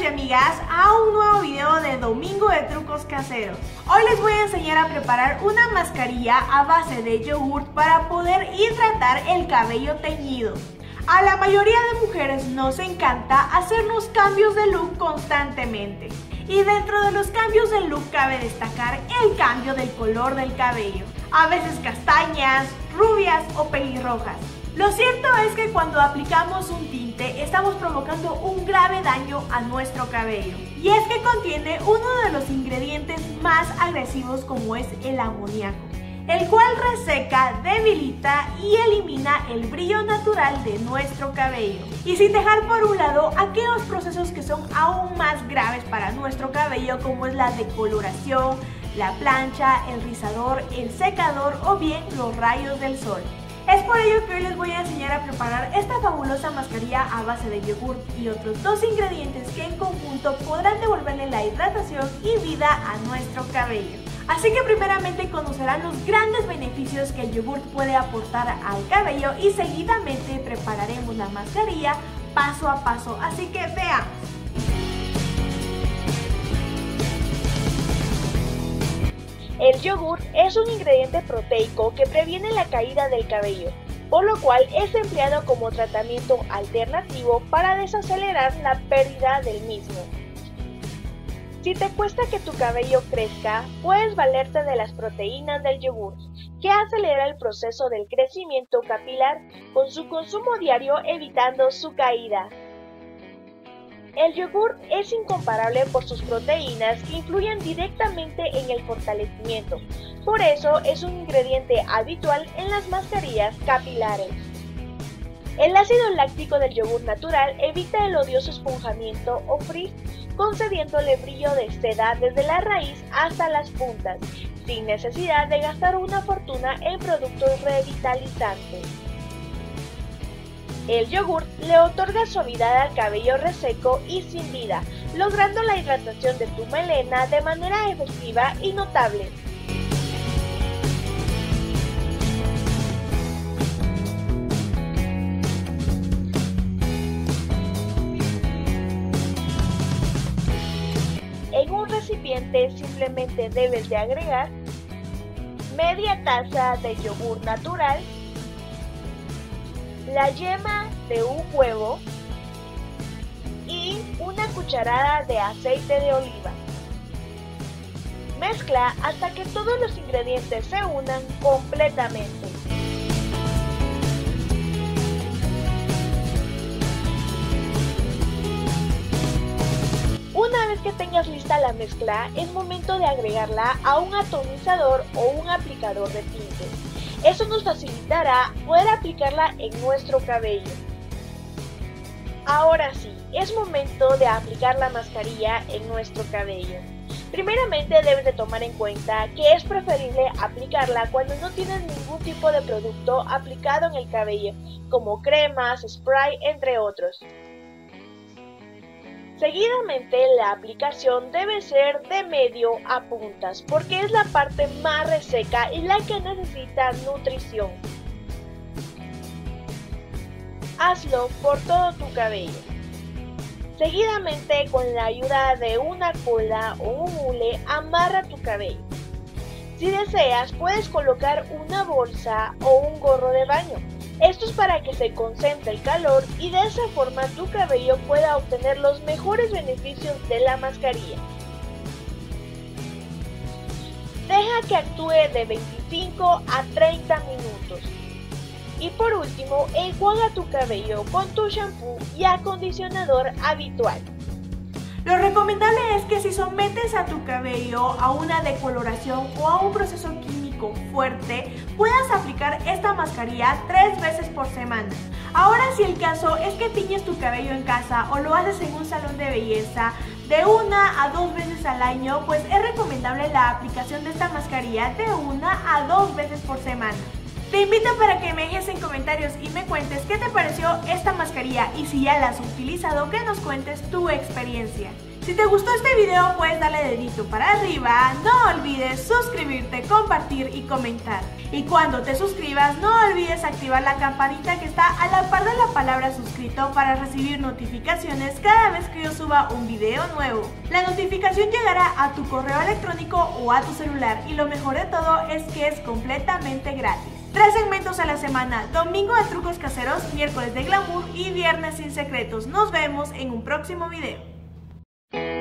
y amigas a un nuevo video de Domingo de Trucos Caseros. Hoy les voy a enseñar a preparar una mascarilla a base de yogurt para poder hidratar el cabello teñido. A la mayoría de mujeres nos encanta hacernos cambios de look constantemente. Y dentro de los cambios de look cabe destacar el cambio del color del cabello. A veces castañas, rubias o pelirrojas. Lo cierto es que cuando aplicamos un tinte estamos provocando un grave daño a nuestro cabello. Y es que contiene uno de los ingredientes más agresivos como es el amoníaco, el cual reseca, debilita y elimina el brillo natural de nuestro cabello. Y sin dejar por un lado aquellos procesos que son aún más graves para nuestro cabello como es la decoloración, la plancha, el rizador, el secador o bien los rayos del sol. Es por ello que hoy les voy a enseñar a preparar esta fabulosa mascarilla a base de yogur y otros dos ingredientes que en conjunto podrán devolverle la hidratación y vida a nuestro cabello. Así que primeramente conocerán los grandes beneficios que el yogur puede aportar al cabello y seguidamente prepararemos la mascarilla paso a paso, así que veamos. El yogur es un ingrediente proteico que previene la caída del cabello, por lo cual es empleado como tratamiento alternativo para desacelerar la pérdida del mismo. Si te cuesta que tu cabello crezca, puedes valerte de las proteínas del yogur, que acelera el proceso del crecimiento capilar con su consumo diario evitando su caída. El yogur es incomparable por sus proteínas que influyen directamente en el fortalecimiento. Por eso es un ingrediente habitual en las mascarillas capilares. El ácido láctico del yogur natural evita el odioso esponjamiento o frizz, concediéndole brillo de seda desde la raíz hasta las puntas, sin necesidad de gastar una fortuna en productos revitalizantes. El yogur le otorga suavidad al cabello reseco y sin vida, logrando la hidratación de tu melena de manera efectiva y notable. En un recipiente simplemente debes de agregar media taza de yogur natural la yema de un huevo y una cucharada de aceite de oliva. Mezcla hasta que todos los ingredientes se unan completamente. Una vez que tengas lista la mezcla, es momento de agregarla a un atomizador o un aplicador de tintes. Eso nos facilitará poder aplicarla en nuestro cabello. Ahora sí, es momento de aplicar la mascarilla en nuestro cabello. Primeramente debes de tomar en cuenta que es preferible aplicarla cuando no tienes ningún tipo de producto aplicado en el cabello, como cremas, spray, entre otros. Seguidamente la aplicación debe ser de medio a puntas porque es la parte más reseca y la que necesita nutrición. Hazlo por todo tu cabello. Seguidamente con la ayuda de una cola o un hule amarra tu cabello. Si deseas puedes colocar una bolsa o un gorro de baño. Esto es para que se concentre el calor y de esa forma tu cabello pueda obtener los mejores beneficios de la mascarilla. Deja que actúe de 25 a 30 minutos. Y por último, enjuaga tu cabello con tu shampoo y acondicionador habitual. Lo recomendable es que si sometes a tu cabello a una decoloración o a un proceso químico fuerte, puedas aplicar esta mascarilla tres veces por semana. Ahora si el caso es que tiñes tu cabello en casa o lo haces en un salón de belleza, de una a dos veces al año, pues es recomendable la aplicación de esta mascarilla de una a dos veces por semana. Te invito para que me dejes en comentarios y me cuentes qué te pareció esta mascarilla y si ya la has utilizado, que nos cuentes tu experiencia. Si te gustó este video puedes darle dedito para arriba, no olvides suscribirte, compartir y comentar. Y cuando te suscribas no olvides activar la campanita que está a la par de la palabra suscrito para recibir notificaciones cada vez que yo suba un video nuevo. La notificación llegará a tu correo electrónico o a tu celular y lo mejor de todo es que es completamente gratis. Tres segmentos a la semana, domingo de trucos caseros, miércoles de glamour y viernes sin secretos. Nos vemos en un próximo video. Thank you.